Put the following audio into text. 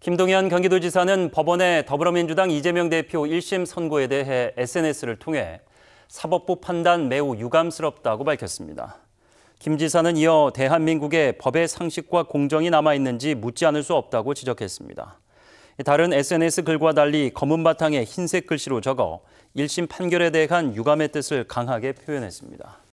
김동연 경기도지사는 법원에 더불어민주당 이재명 대표 1심 선고에 대해 SNS를 통해 사법부 판단 매우 유감스럽다고 밝혔습니다. 김 지사는 이어 대한민국의 법의 상식과 공정이 남아있는지 묻지 않을 수 없다고 지적했습니다. 다른 SNS 글과 달리 검은 바탕에 흰색 글씨로 적어 1심 판결에 대한 유감의 뜻을 강하게 표현했습니다.